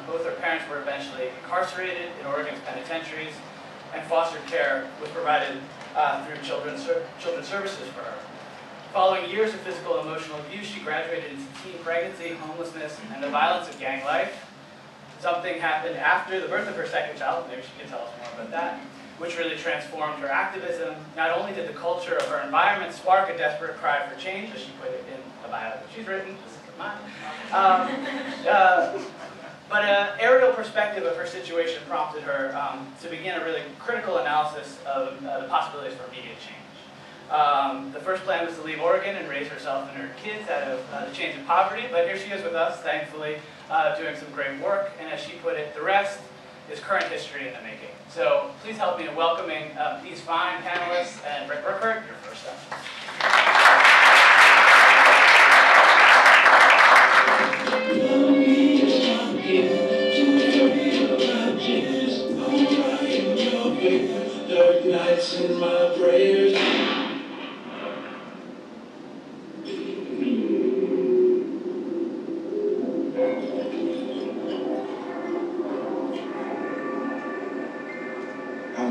Um, both her parents were eventually incarcerated in Oregon's penitentiaries, and foster care was provided uh, through children's, children's services for her. Following years of physical and emotional abuse, she graduated into teen pregnancy, homelessness, and the violence of gang life. Something happened after the birth of her second child, maybe she can tell us more about that, which really transformed her activism. Not only did the culture of her environment spark a desperate cry for change, as she put it in a bio that she's written, this is mine, um, uh, but an aerial perspective of her situation prompted her um, to begin a really critical analysis of uh, the possibilities for immediate change. Um, the first plan was to leave Oregon and raise herself and her kids out of uh, the chains of poverty, but here she is with us, thankfully, uh, doing some great work, and as she put it, the rest is current history in the making. So please help me in welcoming uh, these fine panelists, and Rick Burkhardt, your first up.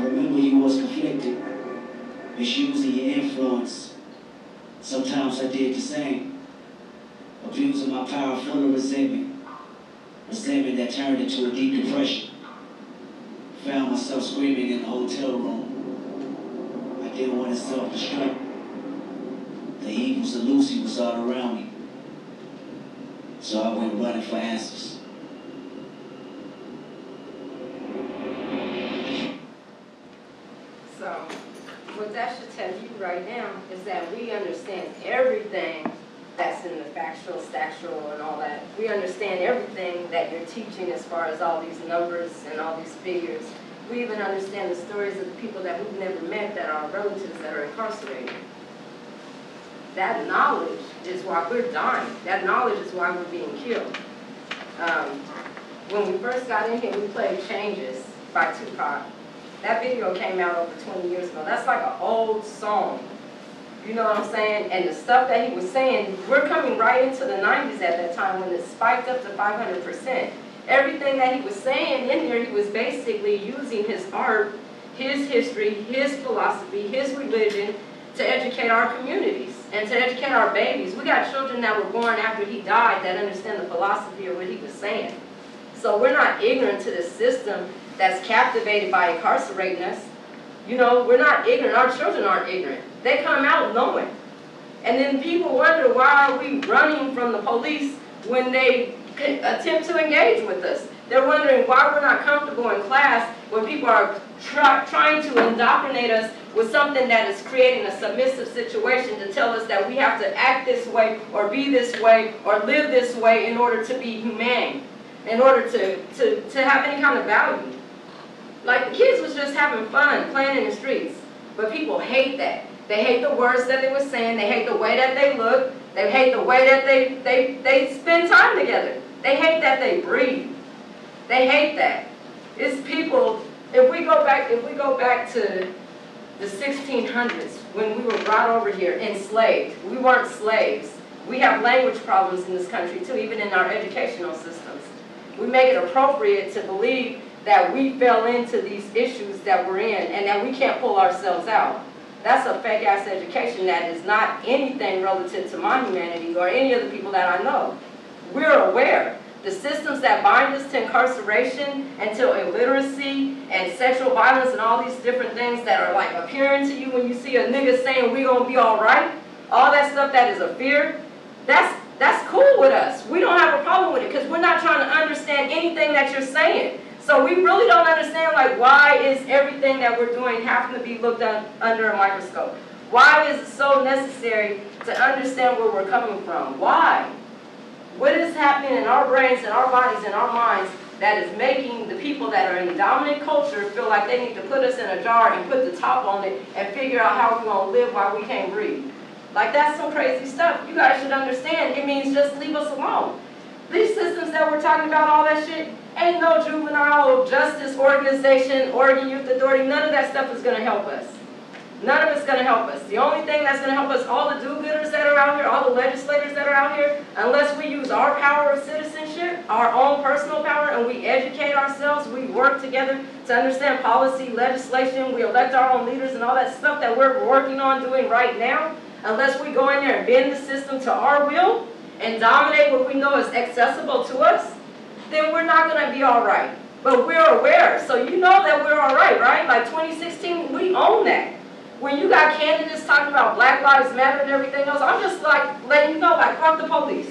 Remember you was conflicted, misusing your influence. Sometimes I did the same, abusing my power full of resentment, resentment that turned into a deep depression. Found myself screaming in the hotel room. I didn't want to self-destruct. The evils of Lucy was all around me. So I went running for answers. So, what that should tell you right now is that we understand everything that's in the factual, statual, and all that. We understand everything that you're teaching as far as all these numbers and all these figures. We even understand the stories of the people that we've never met that are relatives that are incarcerated. That knowledge is why we're dying. That knowledge is why we're being killed. Um, when we first got in here, we played Changes by Tupac. That video came out over 20 years ago. That's like an old song. You know what I'm saying? And the stuff that he was saying, we're coming right into the 90s at that time when it spiked up to 500%. Everything that he was saying in there, he was basically using his art, his history, his philosophy, his religion to educate our communities and to educate our babies. We got children that were born after he died that understand the philosophy of what he was saying. So we're not ignorant to the system that's captivated by incarcerating us. You know, we're not ignorant. Our children aren't ignorant. They come out knowing. And then people wonder why are we running from the police when they attempt to engage with us. They're wondering why we're not comfortable in class when people are try, trying to indoctrinate us with something that is creating a submissive situation to tell us that we have to act this way or be this way or live this way in order to be humane, in order to, to, to have any kind of value. Like the kids was just having fun playing in the streets, but people hate that. They hate the words that they were saying. They hate the way that they look. They hate the way that they, they, they spend time together. They hate that they breathe. They hate that. It's people, if we go back, if we go back to the 1600s, when we were brought over here, enslaved, we weren't slaves. We have language problems in this country too, even in our educational systems. We make it appropriate to believe that we fell into these issues that we're in and that we can't pull ourselves out. That's a fake ass education that is not anything relative to my humanity or any of the people that I know. We're aware. The systems that bind us to incarceration and to illiteracy and sexual violence and all these different things that are like appearing to you when you see a nigga saying we gonna be alright, all that stuff that is a fear, that's that's cool with us. We don't have a problem with it because we're not trying to understand anything that you're saying. So we really don't understand like why is everything that we're doing having to be looked at under a microscope? Why is it so necessary to understand where we're coming from? Why? What is happening in our brains and our bodies and our minds that is making the people that are in dominant culture feel like they need to put us in a jar and put the top on it and figure out how we're going to live while we can't breathe? Like that's some crazy stuff. You guys should understand. It means just leave us alone. These systems that we're talking about, all that shit, ain't no juvenile justice organization, Oregon Youth Authority, none of that stuff is gonna help us. None of it's gonna help us. The only thing that's gonna help us, all the do-gooders that are out here, all the legislators that are out here, unless we use our power of citizenship, our own personal power, and we educate ourselves, we work together to understand policy, legislation, we elect our own leaders and all that stuff that we're working on doing right now, unless we go in there and bend the system to our will and dominate what we know is accessible to us, then we're not gonna be all right. But we're aware, so you know that we're all right, right? Like 2016, we own that. When you got candidates talking about Black Lives Matter and everything else, I'm just like letting you know, like, fuck the police.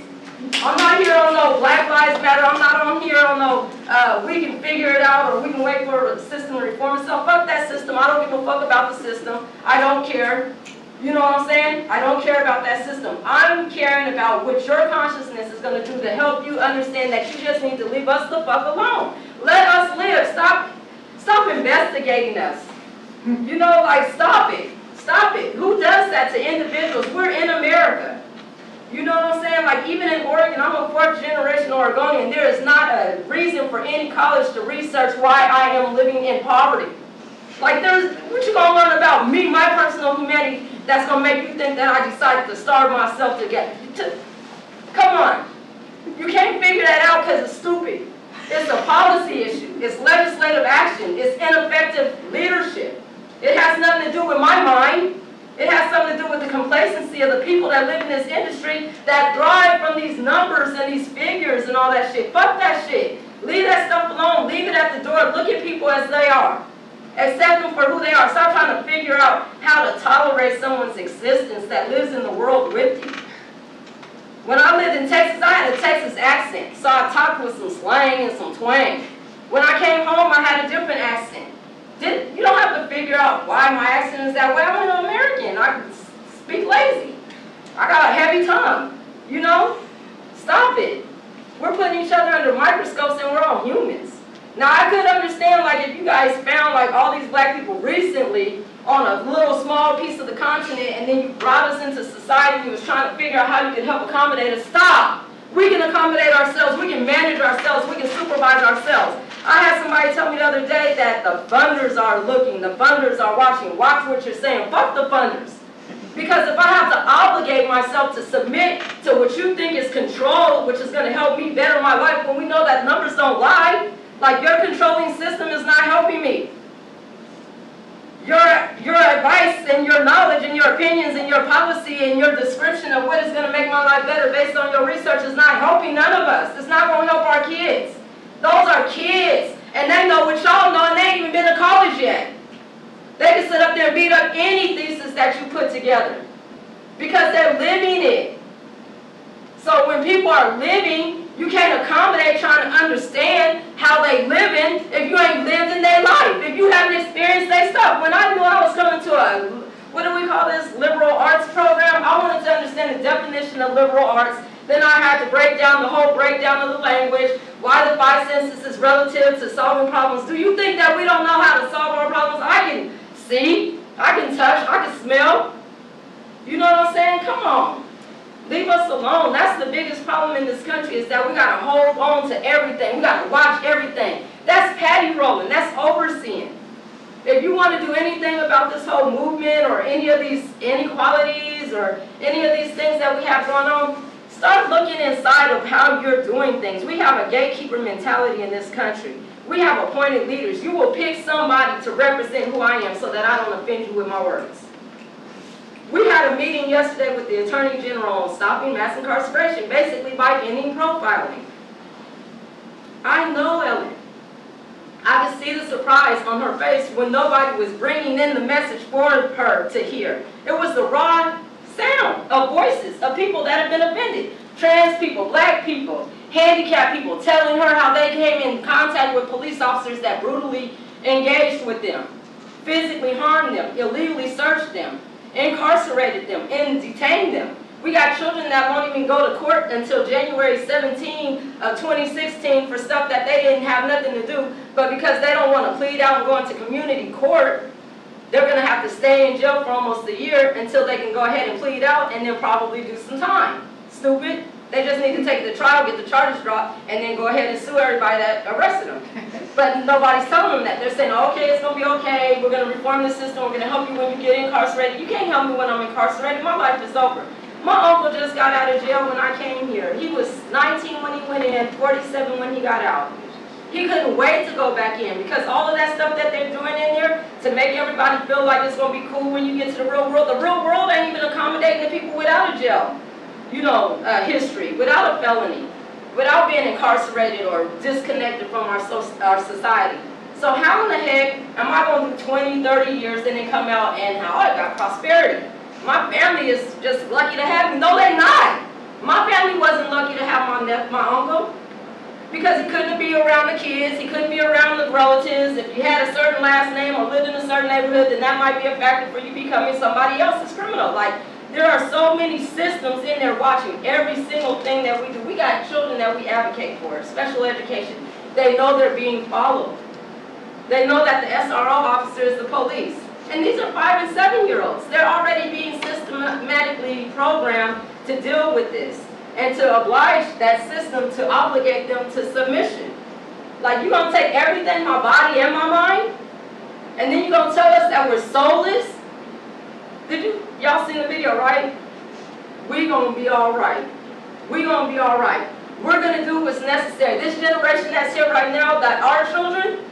I'm not here on no Black Lives Matter, I'm not on here on no, uh, we can figure it out or we can wait for the system to reform itself. Fuck that system, I don't give a fuck about the system, I don't care. You know what I'm saying? I don't care about that system. I'm caring about what your consciousness is gonna do to help you understand that you just need to leave us the fuck alone. Let us live, stop, stop investigating us. You know, like, stop it. Stop it. Who does that to individuals? We're in America. You know what I'm saying? Like, even in Oregon, I'm a fourth generation Oregonian. There is not a reason for any college to research why I am living in poverty. Like, there's, what you gonna learn about me, my personal humanity, that's gonna make you think that I decided to starve myself to get, to, come on. You can't figure that out because it's stupid. It's a policy issue. It's legislative action. It's ineffective leadership. It has nothing to do with my mind. It has something to do with the complacency of the people that live in this industry that thrive from these numbers and these figures and all that shit. Fuck that shit. Leave that stuff alone. Leave it at the door. Look at people as they are. Accept them for who they are. Stop trying to figure out how to tolerate someone's existence that lives in the world with you. When I lived in Texas, I had a Texas accent, so I talked with some slang and some twang. When I came home, I had a different accent. Did, you don't have to figure out why my accent is that way. I'm an American. I speak lazy. I got a heavy tongue. You know? Stop it. We're putting each other under microscopes and we're all humans. Now I could understand like if you guys found like all these black people recently on a little small piece of the continent and then you brought us into society and was trying to figure out how you could help accommodate us. Stop! We can accommodate ourselves, we can manage ourselves, we can supervise ourselves. I had somebody tell me the other day that the funders are looking, the funders are watching. Watch what you're saying. Fuck the funders. Because if I have to obligate myself to submit to what you think is control, which is going to help me better my life, when we know that numbers don't lie, like your controlling system is not helping me. Your, your advice and your knowledge and your opinions and your policy and your description of what is going to make my life better based on your research is not helping none of us. It's not going to help our kids. Those are kids. And they know what y'all know and they ain't even been to college yet. They can sit up there and beat up any thesis that you put together. Because they're living it. So when people are living, you can't accommodate trying to understand how they living if you ain't lived in their life. If you haven't experienced their stuff. When I knew I was coming to a, what do we call this, liberal arts program, I wanted to understand the definition of liberal arts then I had to break down the whole breakdown of the language, why the five senses is relative to solving problems. Do you think that we don't know how to solve our problems? I can see, I can touch, I can smell. You know what I'm saying? Come on. Leave us alone. That's the biggest problem in this country is that we got to hold on to everything. We got to watch everything. That's patty rolling. That's overseeing. If you want to do anything about this whole movement or any of these inequalities or any of these things that we have going on, Start looking inside of how you're doing things. We have a gatekeeper mentality in this country. We have appointed leaders. You will pick somebody to represent who I am so that I don't offend you with my words. We had a meeting yesterday with the Attorney General on stopping mass incarceration, basically by ending profiling. I know Ellen. I could see the surprise on her face when nobody was bringing in the message for her to hear. It was the raw sound of voices of people that have been offended. Trans people, black people, handicapped people, telling her how they came in contact with police officers that brutally engaged with them, physically harmed them, illegally searched them, incarcerated them, and detained them. We got children that won't even go to court until January 17 of 2016 for stuff that they didn't have nothing to do, but because they don't want to plead out and go into community court, they're going to have to stay in jail for almost a year until they can go ahead and plead out and then probably do some time. Stupid. They just need to take to trial, get the charges dropped, and then go ahead and sue everybody that arrested them. But nobody's telling them that. They're saying, okay, it's gonna be okay, we're gonna reform the system, we're gonna help you when you get incarcerated. You can't help me when I'm incarcerated, my life is over. My uncle just got out of jail when I came here. He was 19 when he went in, 47 when he got out. He couldn't wait to go back in because all of that stuff that they're doing in there to make everybody feel like it's gonna be cool when you get to the real world. The real world ain't even accommodating the people without a jail, you know, uh, history, without a felony, without being incarcerated or disconnected from our, so, our society. So how in the heck am I going to do 20, 30 years and then come out and how I got prosperity? My family is just lucky to have me. No, they're not. My family wasn't lucky to have my nephew, my uncle. Because he couldn't be around the kids, he couldn't be around the relatives. If you had a certain last name or lived in a certain neighborhood, then that might be a factor for you becoming somebody else's criminal. Like, there are so many systems in there watching every single thing that we do. We got children that we advocate for, special education. They know they're being followed. They know that the SRO officer is the police. And these are five and seven year olds. They're already being systematically programmed to deal with this and to oblige that system to obligate them to submission. Like you're gonna take everything, my body and my mind, and then you're gonna tell us that we're soulless? Did you, y'all seen the video, right? We gonna be all right. We gonna be all right. We're gonna do what's necessary. This generation that's here right now, that our children,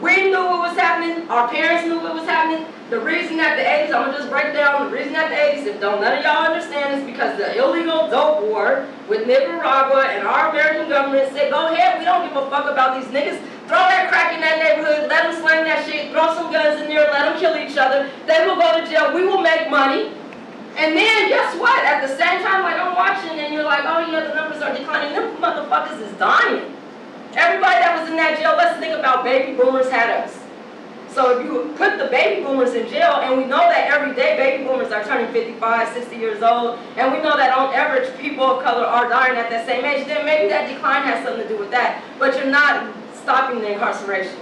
we knew what was happening. Our parents knew what was happening. The reason that the 80s, I'm gonna just break down the reason that the 80s, if don't none of y'all understand, is because the illegal dope war with Nicaragua and our American government said, go ahead, we don't give a fuck about these niggas. Throw that crack in that neighborhood, let them slang that shit, throw some guns in there, let them kill each other. They will go to jail, we will make money. And then guess what? At the same time, like I'm watching and you're like, oh yeah, the numbers are declining. Them motherfuckers is dying. Everybody that was in that jail, let's think about baby boomers had us. So if you put the baby boomers in jail, and we know that every day baby boomers are turning 55, 60 years old, and we know that on average people of color are dying at that same age, then maybe that decline has something to do with that. But you're not stopping the incarceration.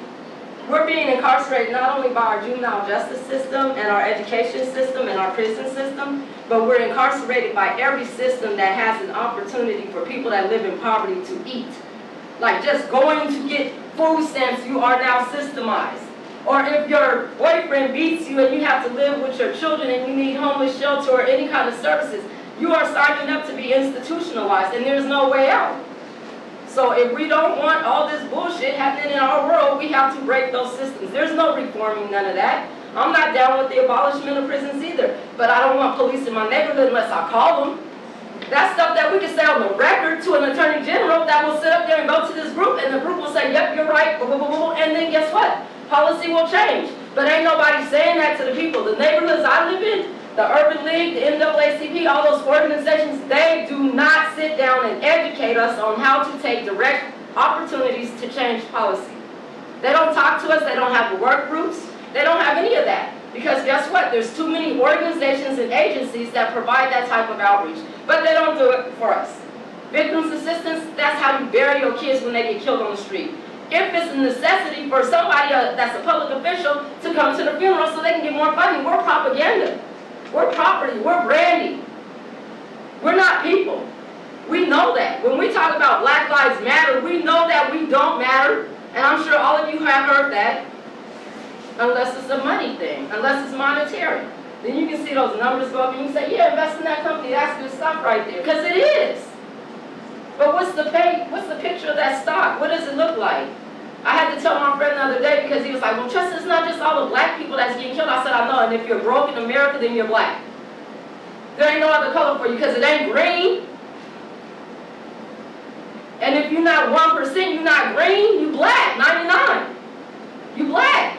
We're being incarcerated not only by our juvenile justice system and our education system and our prison system, but we're incarcerated by every system that has an opportunity for people that live in poverty to eat. Like just going to get food stamps, you are now systemized. Or if your boyfriend beats you and you have to live with your children and you need homeless shelter or any kind of services, you are signing up to be institutionalized and there's no way out. So if we don't want all this bullshit happening in our world, we have to break those systems. There's no reforming none of that. I'm not down with the abolishment of prisons either, but I don't want police in my neighborhood unless I call them. That's stuff that we can say on the record to an attorney general that will sit up there and go to this group and the group will say, yep, you're right, blah, blah, blah, blah, and then guess what? Policy will change. But ain't nobody saying that to the people. The neighborhoods I live in, the Urban League, the NAACP, all those organizations, they do not sit down and educate us on how to take direct opportunities to change policy. They don't talk to us, they don't have work groups, they don't have any of that. Because guess what? There's too many organizations and agencies that provide that type of outreach. But they don't do it for us. Victims assistance, that's how you bury your kids when they get killed on the street. If it's a necessity for somebody uh, that's a public official to come to the funeral so they can get more funding, we're propaganda. We're property, we're branding. We're not people. We know that. When we talk about Black Lives Matter, we know that we don't matter. And I'm sure all of you have heard that unless it's a money thing, unless it's monetary. Then you can see those numbers go up and you say, yeah, invest in that company, that's good stuff right there. Because it is. But what's the pay, what's the picture of that stock? What does it look like? I had to tell my friend the other day because he was like, well, trust it's not just all the black people that's getting killed. I said, I know, and if you're broke in America, then you're black. There ain't no other color for you because it ain't green. And if you're not 1%, you're not green, you black, 99. You black.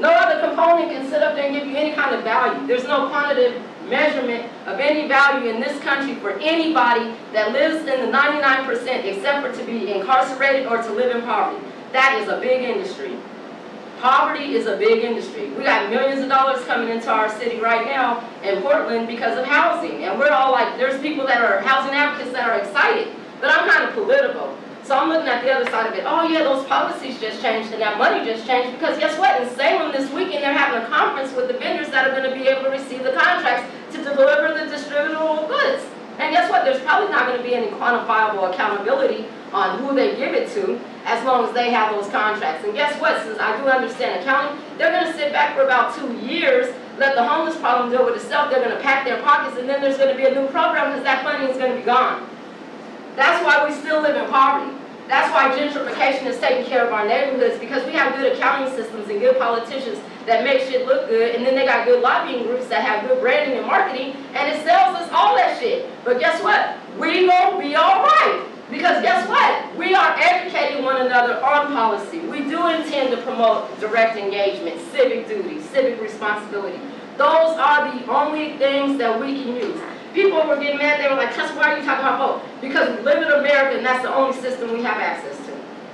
No other component can sit up there and give you any kind of value. There's no quantitative measurement of any value in this country for anybody that lives in the 99% except for to be incarcerated or to live in poverty. That is a big industry. Poverty is a big industry. We got millions of dollars coming into our city right now in Portland because of housing. And we're all like, there's people that are housing advocates that are excited. But I'm kind of political. So I'm looking at the other side of it. Oh yeah, those policies just changed and that money just changed because guess what? In Salem this weekend they're having a conference with the vendors that are going to be able to receive the contracts to deliver the distributable goods. And guess what? There's probably not gonna be any quantifiable accountability on who they give it to, as long as they have those contracts. And guess what, since I do understand accounting, they're gonna sit back for about two years, let the homeless problem deal with itself, they're gonna pack their pockets, and then there's gonna be a new program, because that funding is gonna be gone. That's why we still live in poverty. That's why gentrification is taking care of our neighborhoods, because we have good accounting systems and good politicians that make shit look good, and then they got good lobbying groups that have good branding and marketing, and it sells us all that shit. But guess what? We gonna be all right. Because guess what? We are educating one another on policy. We do intend to promote direct engagement, civic duty, civic responsibility. Those are the only things that we can use. People were getting mad, they were like, Tessa, why are you talking about vote? Because we live in America and that's the only system we have access to.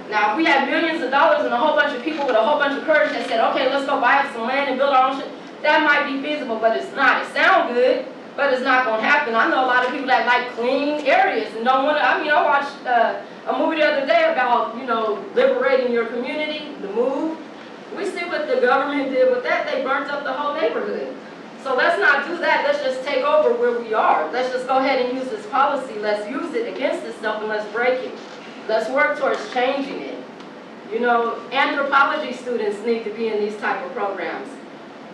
Now, if we had millions of dollars and a whole bunch of people with a whole bunch of courage that said, okay, let's go buy up some land and build our own shit, that might be feasible, but it's not. It sounds good, but it's not gonna happen. I know a lot of people that like clean areas and don't wanna, I mean, I watched, uh, a movie the other day about, you know, liberating your community, the move. We see what the government did with that, they burnt up the whole neighborhood. So let's not do that, let's just take over where we are. Let's just go ahead and use this policy, let's use it against itself and let's break it. Let's work towards changing it. You know, anthropology students need to be in these type of programs.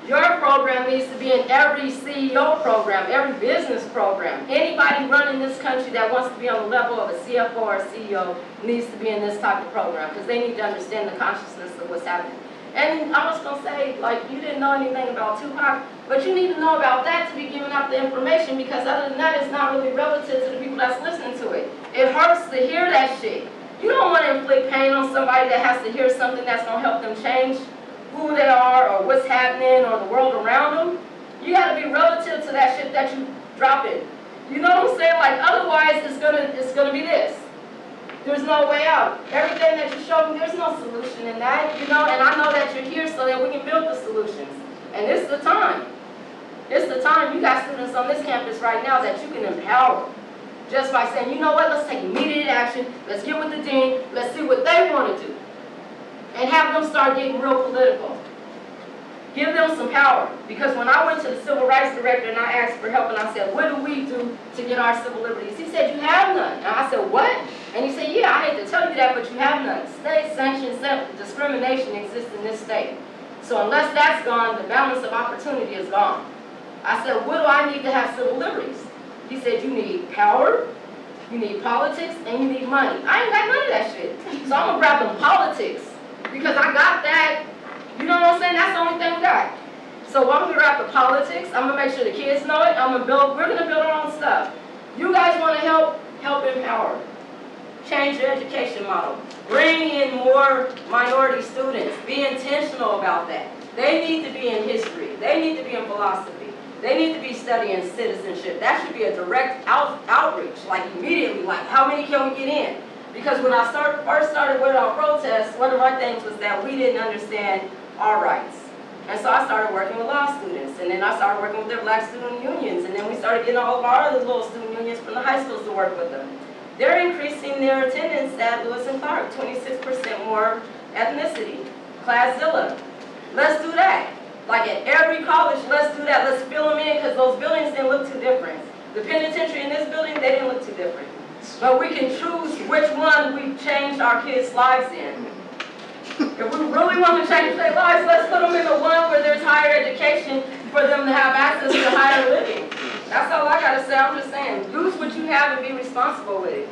Your program needs to be in every CEO program, every business program. Anybody running this country that wants to be on the level of a CFO or CEO needs to be in this type of program because they need to understand the consciousness of what's happening. And I was gonna say, like, you didn't know anything about Tupac, but you need to know about that to be giving out the information because other than that, it's not really relative to the people that's listening to it. It hurts to hear that shit. You don't want to inflict pain on somebody that has to hear something that's gonna help them change who they are or what's happening or the world around them. You gotta be relative to that shit that you drop it. You know what I'm saying? Like otherwise it's gonna it's gonna be this. There's no way out. Everything that you show me, there's no solution in that, you know, and I know that you're here so that we can build the solutions. And it's the time. It's the time. You got students on this campus right now that you can empower. Just by saying, you know what, let's take immediate action, let's get with the dean, let's see what they want to do. And have them start getting real political. Give them some power. Because when I went to the civil rights director and I asked for help and I said, what do we do to get our civil liberties? He said, you have none. And I said, what? And he said, yeah, I hate to tell you that, but you have none. State sanctioned discrimination exists in this state. So unless that's gone, the balance of opportunity is gone. I said, what do I need to have civil liberties? He said, you need power, you need politics, and you need money. I ain't got none of that shit. So I'm gonna grab them politics because I got that. You know what I'm saying? That's the only thing we got. So I'm gonna grab the politics. I'm gonna make sure the kids know it. I'm gonna build. We're gonna build our own stuff. You guys want to help? Help empower. Change your education model. Bring in more minority students. Be intentional about that. They need to be in history. They need to be in philosophy. They need to be studying citizenship. That should be a direct out, outreach, like immediately, like how many can we get in? Because when I start, first started with our protests, one of our things was that we didn't understand our rights. And so I started working with law students, and then I started working with their black student unions, and then we started getting all of our other little student unions from the high schools to work with them. They're increasing their attendance at Lewis and Clark, 26% more ethnicity. Classzilla, let's do that. Like at every college, let's do that. Let's fill them in because those buildings didn't look too different. The penitentiary in this building, they didn't look too different. But we can choose which one we changed our kids' lives in. If we really want to change their lives, let's put them in the one where there's higher education for them to have access to higher living. That's all I gotta say. I'm just saying, use what you have and be responsible with it.